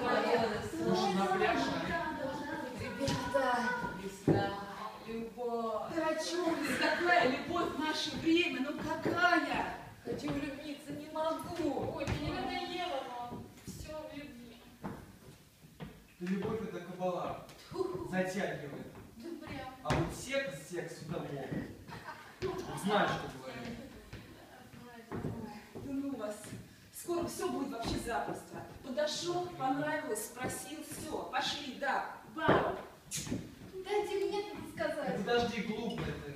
Может, на пляж? Ребята, близка любовь. Ты о чем? Какая любовь в наше время? Ну какая? Хочу влюбиться, не могу. Ой, ты не надоела, но все в любви. Да любовь это кабала. Затягивает. Да прям. А вот секс, секс удовол. Знаешь, что говорю. Ну вас. Скоро все будет вообще запросто. Подошел, понравилось, спросил, все, пошли, да, бау. Дайте мне это Да сказать. подожди, глупая ты.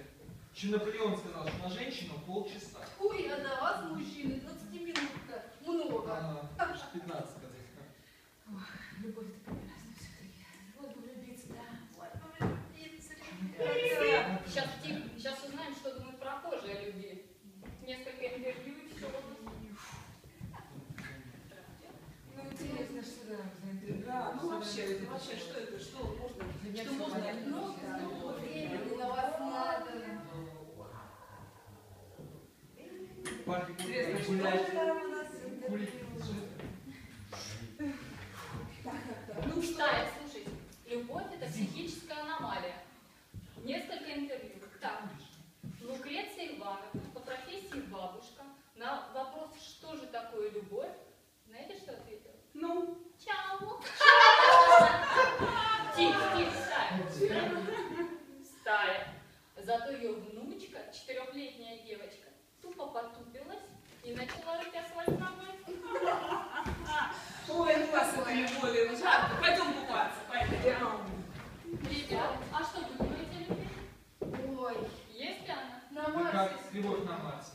Еще Наполеон сказал, что на женщину полчаса. Ой, а на вас, мужчины, 20 минут-то Да, ну вообще, это вообще, что это, что можно, что можно, ну, ну, Времени на вас надо. Парни Зато ее внучка, четырехлетняя девочка, тупо потупилась и начала рыть асфальт ногой. ой, ну вас это любовь, ну жарко, пойдем купаться, пойдем. Ребят, а что вы думаете о любви? Ой, Есть ли она? на Марсе. как любовь на Марсе